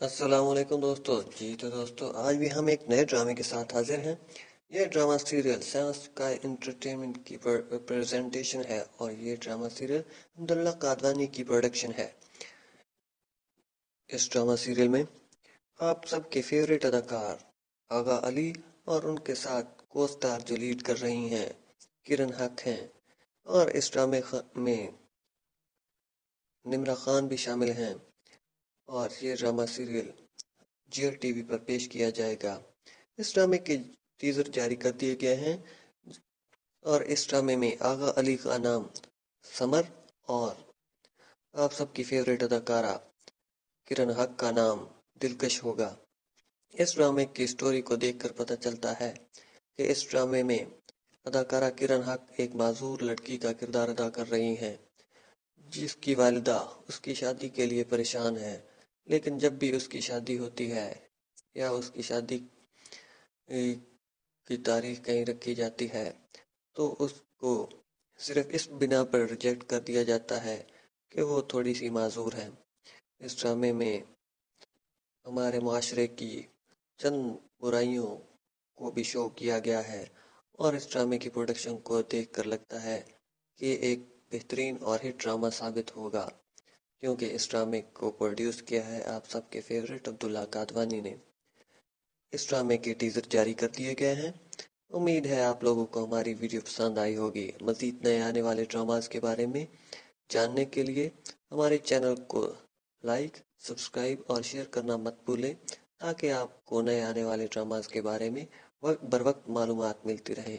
असलकुम दोस्तों। जी तो दोस्तों, आज भी हम एक नए ड्रामे के साथ हाजिर हैं। यह ड्रामा सीरियल सेंस का इंटरटेनमेंट की प्रेजेंटेशन है और ये ड्रामा सीरियल अब्दुल्ला कादवानी की प्रोडक्शन है। इस ड्रामा सीरियल में आप सबके फेवरेट अदाकार आगा अली और उनके साथ को स्टार जो लीड कर रही हैं, किरण हक हैं। और इस ड्रामे में निमरा खान भी शामिल हैं। और ये ड्रामा सीरियल जियो टीवी पर पेश किया जाएगा। इस ड्रामे के टीजर जारी कर दिए गए हैं और इस ड्रामे में आगा अली का नाम समर और आप सबकी फेवरेट अदाकारा किरण हक का नाम दिलकश होगा। इस ड्रामे की स्टोरी को देखकर पता चलता है कि इस ड्रामे में अदाकारा किरण हक एक माजूर लड़की का किरदार अदा कर रही हैं, जिसकी वालदा उसकी शादी के लिए परेशान है। लेकिन जब भी उसकी शादी होती है या उसकी शादी की तारीख कहीं रखी जाती है तो उसको सिर्फ़ इस बिना पर रिजेक्ट कर दिया जाता है कि वो थोड़ी सी माजूर है। इस ड्रामे में हमारे माशरे की चंद बुराइयों को भी शो किया गया है और इस ड्रामे की प्रोडक्शन को देखकर लगता है कि एक बेहतरीन और हिट ड्रामा साबित होगा। क्योंकि इस ड्रामे को प्रोड्यूस किया है आप सबके फेवरेट अब्दुल्ला कादवानी ने। इस ड्रामे के टीजर जारी कर दिए गए हैं। उम्मीद है आप लोगों को हमारी वीडियो पसंद आई होगी। मजीद नए आने वाले ड्रामाज के बारे में जानने के लिए हमारे चैनल को लाइक सब्सक्राइब और शेयर करना मत भूलें, ताकि आपको नए आने वाले ड्रामाज के बारे में वक्त बर, वक्त मालूम मिलती रहे।